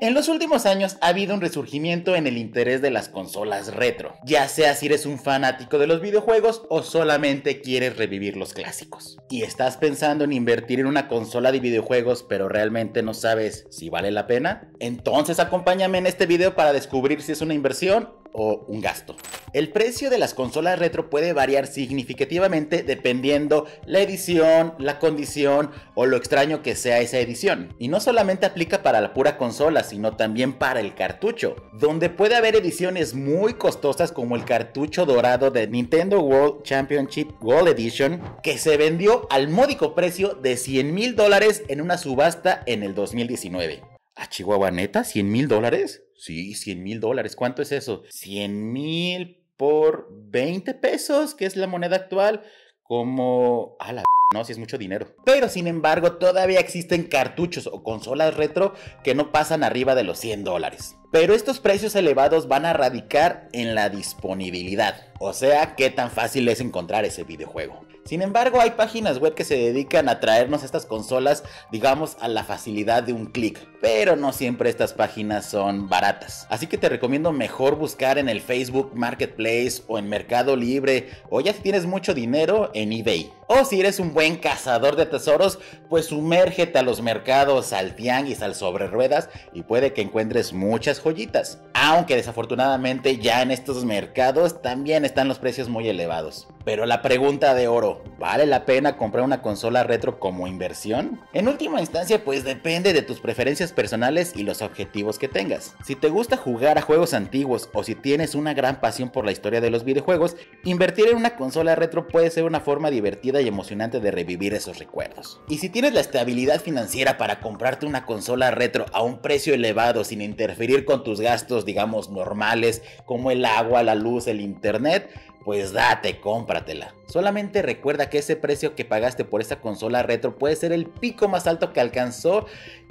En los últimos años ha habido un resurgimiento en el interés de las consolas retro, ya sea si eres un fanático de los videojuegos o solamente quieres revivir los clásicos. Y estás pensando en invertir en una consola de videojuegos pero realmente no sabes si vale la pena, entonces acompáñame en este video para descubrir si es una inversión o un gasto. El precio de las consolas retro puede variar significativamente dependiendo la edición, la condición o lo extraño que sea esa edición. Y no solamente aplica para la pura consola, sino también para el cartucho, donde puede haber ediciones muy costosas como el cartucho dorado de Nintendo World Championship Gold Edition, que se vendió al módico precio de 100 mil dólares en una subasta en el 2019. ¿A Chihuahua neta? ¿100 mil dólares? Sí, 100 mil dólares. ¿Cuánto es eso? 100 mil por 20 pesos, que es la moneda actual. Como... A la... No, si es mucho dinero. Pero sin embargo, todavía existen cartuchos o consolas retro que no pasan arriba de los 100 dólares. Pero estos precios elevados van a radicar en la disponibilidad, o sea, qué tan fácil es encontrar ese videojuego. Sin embargo, hay páginas web que se dedican a traernos estas consolas, digamos, a la facilidad de un clic. Pero no siempre estas páginas son baratas. Así que te recomiendo mejor buscar en el Facebook Marketplace o en Mercado Libre o ya si tienes mucho dinero en eBay. O si eres un buen cazador de tesoros, pues sumérgete a los mercados, al tianguis, al sobre ruedas y puede que encuentres muchas joyitas. Aunque desafortunadamente ya en estos mercados también están los precios muy elevados. Pero la pregunta de oro, ¿vale la pena comprar una consola retro como inversión? En última instancia, pues depende de tus preferencias personales y los objetivos que tengas. Si te gusta jugar a juegos antiguos o si tienes una gran pasión por la historia de los videojuegos, invertir en una consola retro puede ser una forma divertida y emocionante de revivir esos recuerdos. Y si tienes la estabilidad financiera para comprarte una consola retro a un precio elevado sin interferir con tus gastos, digamos, normales, como el agua, la luz, el internet, pues date, cómpratela. Solamente recuerda que ese precio que pagaste por esta consola retro puede ser el pico más alto que alcanzó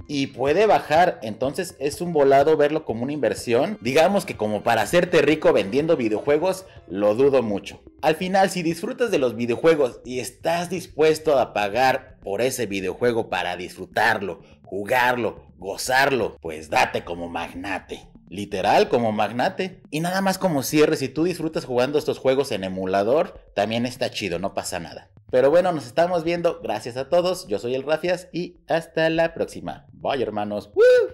y puede bajar. Entonces es un volado verlo como una inversión. Digamos que como para hacerte rico vendiendo videojuegos, lo dudo mucho. Al final, si disfrutas de los videojuegos y estás dispuesto a pagar por ese videojuego para disfrutarlo, jugarlo, gozarlo, pues date como magnate. Literal, como magnate. Y nada más como cierre, si tú disfrutas jugando estos juegos en emulador, también está chido, no pasa nada. Pero bueno, nos estamos viendo. Gracias a todos. Yo soy el Rafias y hasta la próxima. Bye, hermanos. ¡Woo!